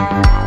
Thank you.